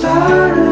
started.